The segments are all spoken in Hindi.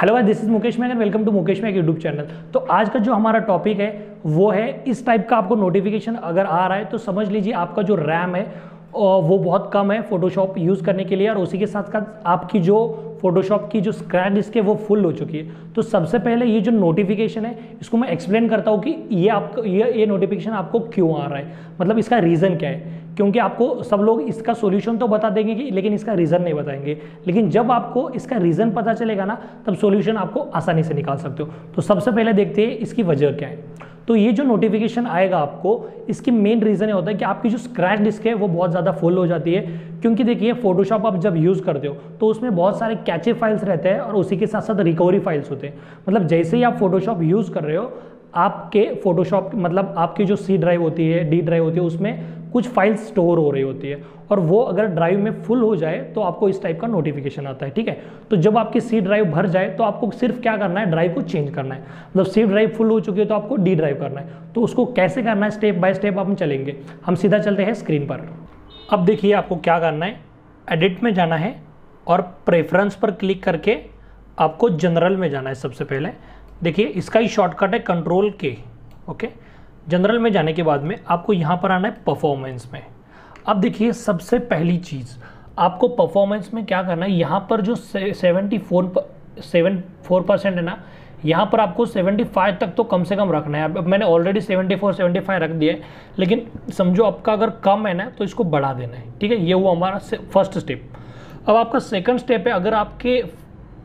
Hello this is Mukesh Mag welcome to Mukesh Mag YouTube channel तो आज का जो हमारा टॉपिक है, वो है, इस टाइप का आपको नोटिफिकेशन अगर आ रहा है तो समझ लीजिए आपका जो रैम है वो बहुत कम है फोटोशॉप यूज़ करने के लिए और उसी के साथ साथ आपकी जो फोटोशॉप की जो स्क्रैच डिस्क है वो फुल हो चुकी है। तो सबसे पहले ये जो नोटिफिकेशन है, इसको मैं एक्सप्लेन करता हूँ कि ये आपको, ये ये नोटिफिकेशन आपको क्यों आ रहा है? मतलब इसका रीज़न क्या है? क्योंकि आपको सब लोग इसका सॉल्यूशन तो बता देंगे कि, लेकिन इसका रीज़न नहीं बताएँगे। लेकिन जब आपको इसका रीज़न पता चलेगा ना, तब सॉल्यूशन आपको आसानी से निकाल सकते हो। तो सबसे पहले देखते हैं इसकी वजह क्या है। तो ये जो नोटिफिकेशन आएगा आपको, इसकी मेन रीज़न ये होता है कि आपकी जो स्क्रैच डिस्क है, वो बहुत ज़्यादा फुल हो जाती है। क्योंकि देखिए फोटोशॉप आप जब यूज़ करते हो तो उसमें बहुत सारे कैचे फाइल्स रहते हैं और उसी के साथ साथ रिकवरी फाइल्स होते हैं। मतलब जैसे ही आप फोटोशॉप यूज़ कर रहे हो, आपके फोटोशॉप मतलब आपकी जो सी ड्राइव होती है डी ड्राइव होती है, उसमें कुछ फाइल्स स्टोर हो रही होती है और वो अगर ड्राइव में फुल हो जाए तो आपको इस टाइप का नोटिफिकेशन आता है, ठीक है? तो जब आपकी सी ड्राइव भर जाए तो आपको सिर्फ़ क्या करना है? ड्राइव को चेंज करना है। मतलब सी ड्राइव फुल हो चुकी है तो आपको डी ड्राइव करना है। तो उसको कैसे करना है? स्टेप बाय स्टेप हम चलेंगे। हम सीधा चलते हैं स्क्रीन पर। अब देखिए आपको क्या करना है? एडिट में जाना है और प्रेफरेंस पर क्लिक करके आपको जनरल में जाना है सबसे पहले। देखिए, इसका ही शॉर्टकट है कंट्रोल के ओके जनरल में जाने के बाद में आपको यहाँ पर आना है परफॉर्मेंस में। अब देखिए, सबसे पहली चीज़, आपको परफॉर्मेंस में क्या करना है? यहाँ पर जो seventy four seven four percent है ना, यहाँ पर आपको 75 तक तो कम से कम रखना है। अब मैंने ऑलरेडी 74 75 रख दिया है, लेकिन समझो आपका अगर कम है ना तो इसको बढ़ा देना है, ठीक है? ये वो हमारा फ़र्स्ट स्टेप अब आपका सेकंड स्टेप है, अगर आपके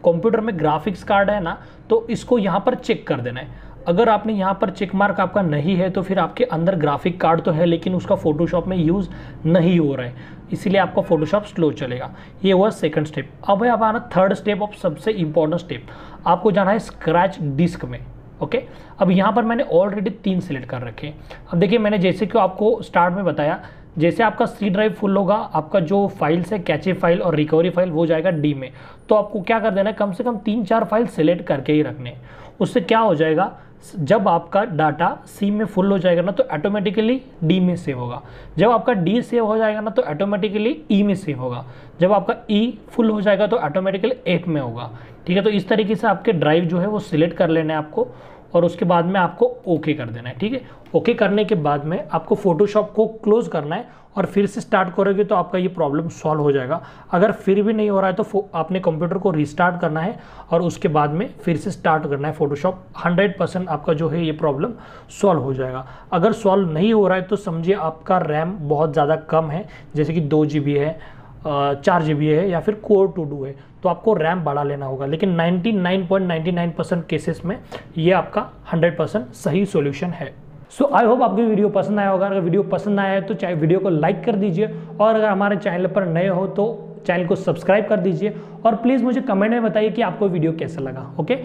कंप्यूटर में ग्राफिक्स कार्ड है ना तो इसको यहाँ पर चेक कर देना है। अगर आपने यहाँ पर चेक मार्क आपका नहीं है तो फिर आपके अंदर ग्राफिक कार्ड तो है, लेकिन उसका फोटोशॉप में यूज़ नहीं हो रहा है। इसीलिए आपका फोटोशॉप स्लो चलेगा। ये हुआ सेकंड स्टेप अब है हमारा थर्ड स्टेप ऑफ़ सबसे इंपॉर्टेंट स्टेप आपको जाना है स्क्रैच डिस्क में ओके अब यहाँ पर मैंने ऑलरेडी तीन सिलेक्ट कर रखे अब देखिए, मैंने जैसे कि आपको स्टार्ट में बताया, जैसे आपका सी ड्राइव फुल होगा, आपका जो फाइल्स है, कैचे फ़ाइल और रिकवरी फ़ाइल वो जाएगा डी में। तो आपको क्या कर देना है, कम से कम तीन चार फ़ाइल सिलेक्ट करके ही रखने उससे क्या हो जाएगा जब आपका डाटा सी में फुल हो जाएगा ना तो ऑटोमेटिकली डी में सेव होगा। जब आपका डी सेव हो जाएगा ना तो ऑटोमेटिकली ई में सेव होगा। जब आपका ई e फुल हो जाएगा तो ऑटोमेटिकली एफ़ में होगा। ठीक है तो इस तरीके से आपके ड्राइव जो है वो सिलेक्ट कर लेना है आपको। और उसके बाद में आपको ओके कर देना है, ठीक है? ओके करने के बाद में आपको फोटोशॉप को क्लोज करना है और फिर से स्टार्ट करोगे तो आपका ये प्रॉब्लम सॉल्व हो जाएगा। अगर फिर भी नहीं हो रहा है तो आपने कंप्यूटर को रिस्टार्ट करना है और उसके बाद में फिर से स्टार्ट करना है फोटोशॉप 100 परसेंट आपका जो है ये प्रॉब्लम सॉल्व हो जाएगा। अगर सॉल्व नहीं हो रहा है तो समझिए आपका रैम बहुत ज़्यादा कम है, जैसे कि दो जी है चार जी है या फिर कोर टू डू है तो आपको रैम बढ़ा लेना होगा। लेकिन 99.99 परसेंट केसेस में ये आपका 100 परसेंट सही सॉल्यूशन है। सो आई होप आपको वीडियो पसंद आया होगा। अगर वीडियो पसंद आया है तो चाहे वीडियो को लाइक कर दीजिए। और अगर हमारे चैनल पर नए हो तो चैनल को सब्सक्राइब कर दीजिए। और प्लीज़ मुझे कमेंट में बताइए कि आपको वीडियो कैसा लगा ओके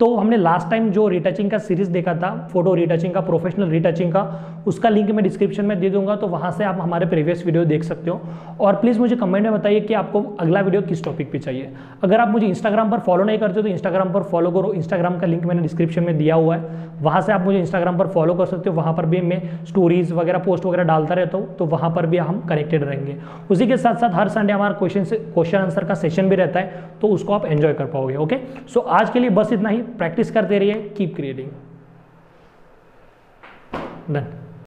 तो हमने लास्ट टाइम जो रिटचिंग का सीरीज़ देखा था फ़ोटो रिटचिंग का प्रोफेशनल रिटचिंग का, उसका लिंक मैं डिस्क्रिप्शन में दे दूँगा तो वहाँ से आप हमारे प्रीवियस वीडियो देख सकते हो। और प्लीज़ मुझे कमेंट में बताइए कि आपको अगला वीडियो किस टॉपिक पे चाहिए। अगर आप मुझे इंस्टाग्राम पर फॉलो नहीं करते तो इंस्टाग्राम पर फॉलो करो। इंस्टाग्राम का लिंक मैंने डिस्क्रिप्शन में दिया हुआ है। वहाँ से आप मुझे इंस्टाग्राम पर फॉलो कर सकते हो। वहाँ पर भी मैं स्टोरीज वगैरह पोस्ट वगैरह डालता रहता हूँ तो वहाँ पर भी हम कनेक्टेड रहेंगे। उसी के साथ साथ हर संडे हमारा क्वेश्चन क्वेश्चन आंसर का सेशन भी रहता है। तो उसको आप एंजॉय कर पाओगे ओके सो आज के लिए बस इतना ही प्रैक्टिस करते रहिए कीप क्रिएटिंग डन